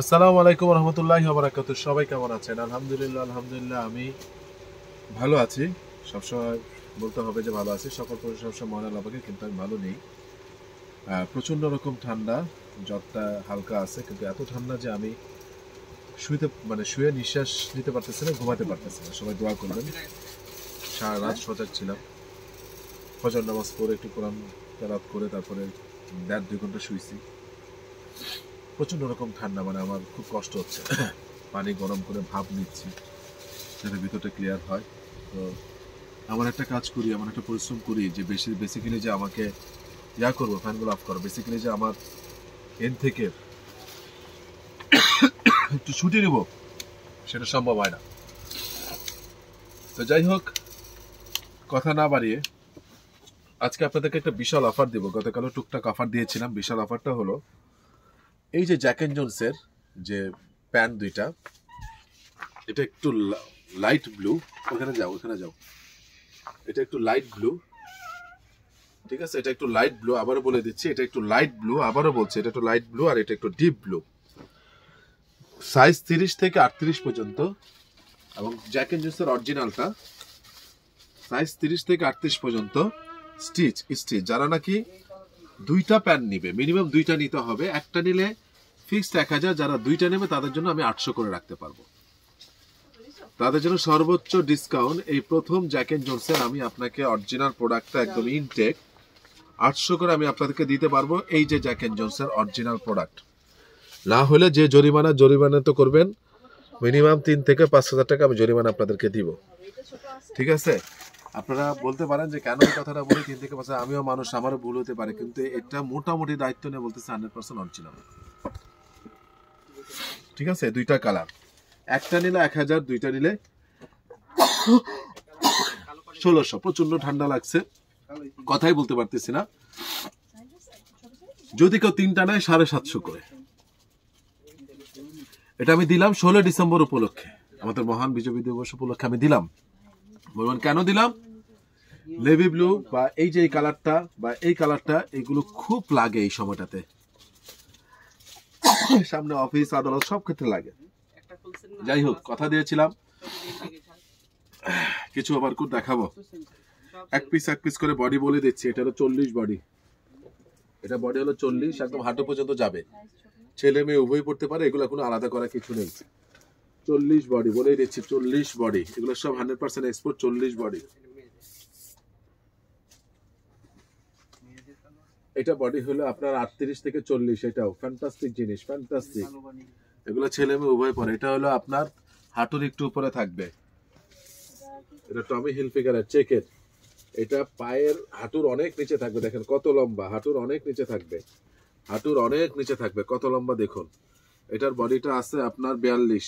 আসসালামু আলাইকুম রহমতুল্লাহ বারাকাত সবাই কেমন আছেন? আলহামদুলিল্লাহ আলহামদুলিল্লাহ, আমি ভালো আছি। সবসময় বলতে হবে যে ভালো আছি। সকল পুরুষ সবসময় মনে লাভাকে কিন্তু আমি ভালো নেই। প্রচণ্ড রকম ঠান্ডা, জ্বরটা হালকা আছে, কিন্তু এত ঠান্ডা যে আমি শুইতে মানে শুয়ে নিঃশ্বাস নিতে পারতেছি না, ঘুমাতে পারতেছি না। সবাই দোয়া করবেন। সারা রাত সজাগ ছিলাম। ফজর নামাজ পড়ে একটু কোরআন তেলাওয়াত করে তারপরে দেড় দুই ঘণ্টা শুইছি। প্রচণ্ড রকম ঠান্ডা মানে আমার খুব কষ্ট হচ্ছে। পানি গরম করে ভাপ নিচ্ছি, যাতে ভিতরটা ক্লিয়ার হয়। তো আমার একটা কাজ করি আমার একটা পরিশ্রম করি যে বেশি বেসিক্যালি যে আমাকে ইয়া করব ফ্যানগুলো অফ করো বেসিক্যালি যে আমার এন থেকে একটু ছুটি নেব, সেটা সম্ভব হয় না। তো যাই হোক, কথা না বাড়িয়ে, আজকে আপনাদেরকে একটা বিশাল অফার দেবো। গতকালও টুকটাক অফার দিয়েছিলাম। বিশাল অফারটা হলো এই যে জ্যাক এন্ড জোনসের যে প্যান্ট দুইটা, এটা একটু লাইট ব্লু ওখানে যাও ওখানে যাও। এটা একটু লাইট ব্লু ঠিক আছে? এটা একটু লাইট ব্লু আবারও বলে দিচ্ছি, এটা একটু লাইট ব্লু আবারও বলছি, এটা একটু লাইট ব্লু আর এটা একটু ডিপ ব্লু সাইজ তিরিশ থেকে আটত্রিশ পর্যন্ত এবং জ্যাক এন্ড জোনসের অরিজিনালটা সাইজ তিরিশ থেকে আটত্রিশ পর্যন্ত স্টিচ স্টিচ যারা নাকি দুইটা প্যান্ট নিবে মিনিমাম দুইটা নিতে হবে। একটা নিলে ফিক্সড এক হাজার যারা দুইটা নেবে তাদের জন্য আমি আটশো করে রাখতে পারব। তাদের জন্য সর্বোচ্চ ডিসকাউন্ট এই প্রথম জ্যাক এন্ড জোনসের আমি আপনাকে অরিজিনাল প্রোডাক্টটা একদম ইনটেক আটশো করে আমি আপনাদেরকে দিতে পারব এই যে জ্যাক এন্ড জোনসের অরিজিনাল প্রোডাক্ট না হলে যে জরিমানা জরিমানা তো করবেন। মিনিমাম তিন থেকে পাঁচ হাজার টাকা আমি জরিমানা আপনাদেরকে দিব। ঠিক আছে? আপনারা বলতে পারেন যে কেন এই কথাটা বলি? তিন থেকে পাঁচ হাজার আমিও মানুষ আমারও ভুল হতে পারে কিন্তু এটা মোটামুটি দায়িত্ব নিয়ে বলতেছে হান্ড্রেড পার্সেন্ট অরিজিনাল ঠিক আছে? দুইটা কালার একটা নিলে এক হাজার, দুইটা নিলে ষোলোশো। প্রচণ্ড ঠান্ডা লাগছে। কথাই বলতে পারতেছি না। যদি কেউ তিনটা নেয়, সাড়ে সাতশো করে। এটা আমি দিলাম ষোলো ডিসেম্বর উপলক্ষে। আমাদের মহান বিজয় দিবস উপলক্ষে আমি দিলাম। বলবেন, কেন দিলাম? নেভি ব্লু বা এই যে এই কালারটা বা এই কালারটা এগুলো খুব লাগে এই সময়টাতে। সামনে অফিস আদালত সব ক্ষেত্রে লাগে যাই হোক কথা দিয়েছিলাম। কিছু আবার কোড দেখাবো। এক পিস এক পিস করে বডি বলে দিচ্ছি। এটা হলো চল্লিশ বডি এটা বডি হলো চল্লিশ একদম হাঁটু পর্যন্ত যাবে। ছেলে মেয়ে উভয় পড়তে পারে এগুলো কোনো আলাদা করা কিছু নেই। চল্লিশ বডি বলেই দিচ্ছি চল্লিশ বডি এগুলো সব হান্ড্রেড পার্সেন্ট এক্সপোর্ট চল্লিশ বডি এটা বডি হলো আপনার আটত্রিশ থেকে চল্লিশ এটাও ফ্যান্টাস্টিক জিনিস ফ্যান্টাস্টিক এগুলো ছেলে মেয়ে উভয় পরে। এটা হলো আপনার হাঁটুর একটু উপরে থাকবে। এটা টমি হিল ফিগারের চেকের এটা পায়ের হাঁটুর অনেক নিচে থাকবে দেখেন কত লম্বা হাঁটুর অনেক নিচে থাকবে। হাঁটুর অনেক নিচে থাকবে কত লম্বা দেখুন। এটার বডিটা আছে আপনার বিয়াল্লিশ।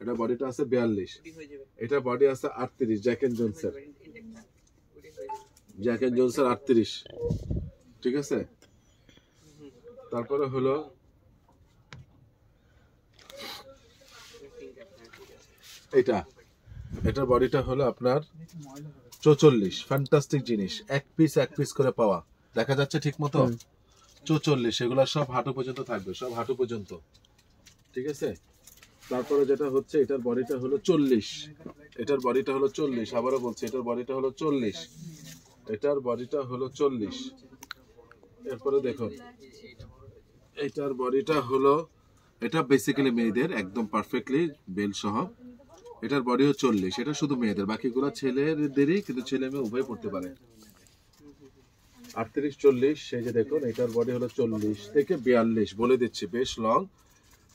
এটা বডিটা আছে বিয়াল্লিশ। এটা বডি আছে আটত্রিশ জ্যাকেন জোনসের জ্যাকেন জোনসের আটত্রিশ। ঠিক আছে? তারপরে হলো এটা এটার বডিটা হলো আপনার চৌচল্লিশ। ফ্যান্টাস্টিক জিনিস। এক পিস এক পিস করে পাওয়া। দেখা যাচ্ছে ঠিক মতো? চৌচল্লিশ। এগুলো সব হাঁটু পর্যন্ত থাকবে সব হাঁটু পর্যন্ত। ঠিক আছে? তারপরে যেটা হচ্ছে এটার বডিটা হলো চল্লিশ। এটার বডিটা হলো চল্লিশ। আবারও বলছি এটার বডিটা হলো চল্লিশ। এটার বডিটা হলো চল্লিশ। এরপরে দেখুন এটার বডিটা হলো এটা বেসিক্যালি মেয়েদের একদম পারফেক্টলি বেল সহ। এটার বডিও চল্লিশ এটা শুধু মেয়েদের বাকিগুলো ছেলেদেরই কিন্তু ছেলে মেয়ে উভয় পড়তে পারে। আটত্রিশ চল্লিশ সেই যে দেখুন এটার বডি হলো চল্লিশ থেকে বিয়াল্লিশ বলে দিচ্ছি বেশ লং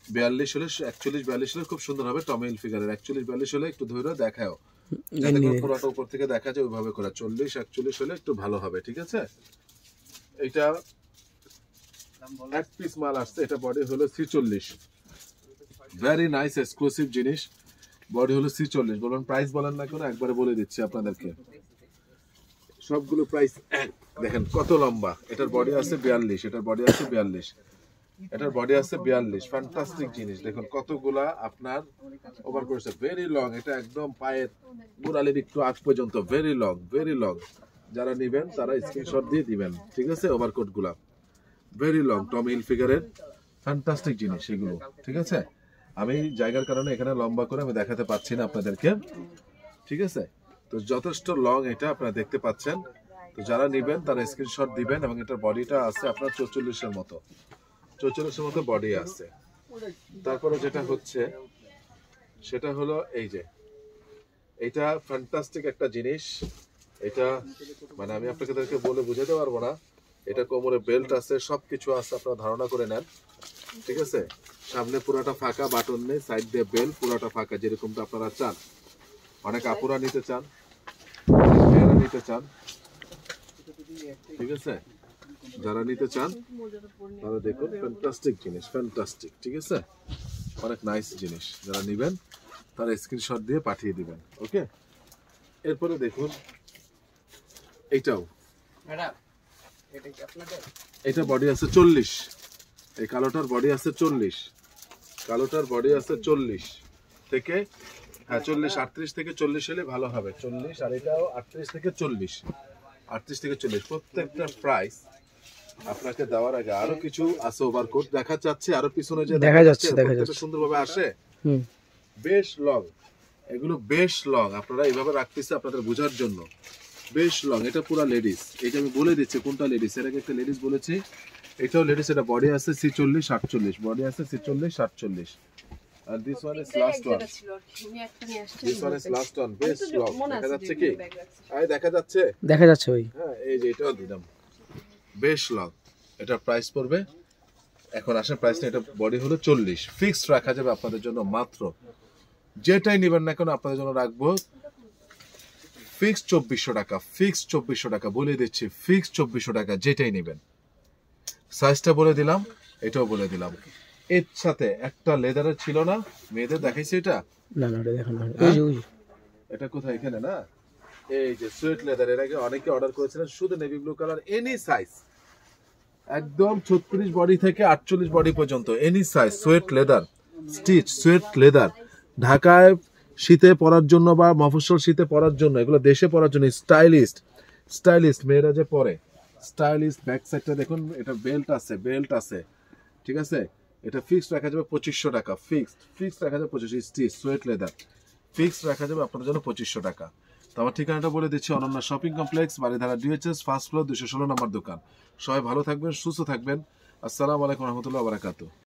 বিয়াল্লিশ হলে একচল্লিশ বিয়াল্লিশ হলে খুব সুন্দর হবে টমেল ফিগারের একচল্লিশ বিয়াল্লিশ হলে একটু ধরে দেখাও। পুরোটা উপর থেকে দেখা যায় ওইভাবে করা। চল্লিশ একচল্লিশ হলে একটু ভালো হবে ঠিক আছে? এটা এক পিস মাল আসছে, এটা বডি হলো ছিচল্লিশ। ভেরি নাইস এক্সক্লুসিভ জিনিস। বডি হলো ছিচল্লিশ। বলুন প্রাইস বলেন না কেন, একবারে বলে দিচ্ছি আপনাদেরকে। সবগুলো প্রাইস এক। দেখেন, কত লম্বা। এটার বডি আছে বিয়াল্লিশ, এটার বডি আছে বিয়াল্লিশ। এটার বডি আছে বিয়াল্লিশ। ফ্যান্টাস্টিক জিনিস। দেখুন, কতগুলা আপনার ওভার করেছে। ভেরি লং এটা একদম পায়ের গোড়ালির একটু আগ পর্যন্ত। ভেরি লং ভেরি লং যারা নিবেন, তারা স্ক্রিনশট দিয়ে দিবেন। ঠিক আছে? ওভারকোটগুলা। ভেরি লং টম হিল ফিগারের ফ্যান্টাস্টিক জিনিস এগুলো। ঠিক আছে? আমি জায়গার কারণে এখানে লম্বা করে আমি দেখাতে পাচ্ছি না আপনাদেরকে। ঠিক আছে? তো যথেষ্ট লং এটা আপনারা দেখতে পাচ্ছেন। তো যারা নেবেন, তারা স্ক্রিনশট দিবেন এবং এটার বডিটা আছে আপনার চৌচল্লিশের মতো। চৌচল্লিশের মতো বডি আছে। তারপরে যেটা হচ্ছে, সেটা হলো এই যে। এটা ফ্যান্টাস্টিক একটা জিনিস। এটা মানে আমি আপনাদেরকে বলে বুঝাতে পারব না। এটা কোমরে বেল্ট আছে, সবকিছু আছে, আপনারা ধারণা করে নেন। ঠিক আছে? সামনে পুরাটা ফাঁকা বাটন নেই সাইড দিয়ে বেল্ট পুরাটা ফাঁকা, যেরকমটা আপনারা চান। অনেক আপুরা নিতে চান নিতে চান। ঠিক আছে? যারা নিতে চান, তারা দেখুন ফ্যান্টাস্টিক জিনিস ফ্যান্টাস্টিক ঠিক আছে? অনেক নাইস জিনিস, যারা নেবেন, তারা স্ক্রিনশট দিয়ে পাঠিয়ে দিবেন ওকে এরপরে দেখুন এইটাও। এটা বডি আছে চল্লিশ। এই কালোটার বডি আছে চল্লিশ। কালোটার বডি আছে চল্লিশ থেকে হ্যাঁ চল্লিশ আটত্রিশ থেকে চল্লিশ হলে ভালো হবে। চল্লিশ আর এটাও আটত্রিশ থেকে চল্লিশ। আটত্রিশ থেকে চল্লিশ প্রত্যেকটা প্রাইস আপনাকে দেওয়ার আগে আরও কিছু আছে ওভার ওভারকোট দেখা যাচ্ছে আরও পিছনে যে দেখা যাচ্ছে, দেখা যাচ্ছে। সুন্দরভাবে আসে। বেশ লং এগুলো বেশ লং আপনারা এইভাবে রাখতেছে আপনাদের বোঝার জন্য। বেশ লং এটা পুরো লেডিস এটা আমি বলে দিচ্ছি কোনটা লেডিস এর আগে একটা লেডিস বলেছি এটাও লেডিস এটা বডি আছে ছিচল্লিশ আটচল্লিশ বডি আছে ছিচল্লিশ আটচল্লিশ আর this one is last one this one is last one বেশ লং দেখা যাচ্ছে কি? আই দেখা যাচ্ছে? দেখা যাচ্ছে ওই হ্যাঁ এই যে এটাও দিলাম। বেশ লং এটা প্রাইস পড়বে। এখন আসেন প্রাইসটা এটা বডি হলো চল্লিশ। ফিক্সড রাখা যাবে আপনাদের জন্য মাত্র। যেটাই নেবেন না কেন আপনাদের জন্য রাখব ফিক্সড চব্বিশশো টাকা ফিক্সড চব্বিশশো টাকা বলে দিচ্ছি ফিক্সড চব্বিশশো টাকা যেটাই নেবেন। সাইজটা বলে দিলাম এটাও বলে দিলাম। এর সাথে একটা লেদারের ছিল না মেয়েদের দেখাইছে এটা? না না ওটা দেখানো হয়নি। ওই যে ওই যে। এটা কোথায় এখানে না? এই যে সুইট লেদার এর আগে অনেকে অর্ডার করেছিলেন শুধু navy blue colour any size একদম ছত্রিশ বডি থেকে আটচল্লিশ বডি পর্যন্ত any size suede leather stitch suede leather ঢাকায় শীতে পরার জন্য বা মফস্বল শীতে পরার জন্য, এগুলো দেশে পরার জন্য, স্টাইলিস্ট স্টাইলিস্ট, মেয়েরা যে পরে, স্টাইলিস্ট ব্যাক সাইডটা দেখুন, এটা বেল্ট আছে বেল্ট আছে, ঠিক আছে? এটা ফিক্সড রাখা যাবে পঁচিশশো টাকা ফিক্সড ফিক্সড রাখা যাবে পঁচিশশো স্টিচ সোয়েট লেদার ফিক্সড রাখা যাবে আপনাদের জন্য পঁচিশশো টাকা। তো আমার ঠিকানাটা বলে দিচ্ছি, Ananya shopping complex Baridhara DOHS first floor দুশো ষোলো নম্বর দোকান। সবাই ভালো থাকবেন, সুস্থ থাকবেন। আসসালামু আলাইকুম রহমতুল্লাহ বারাকাতু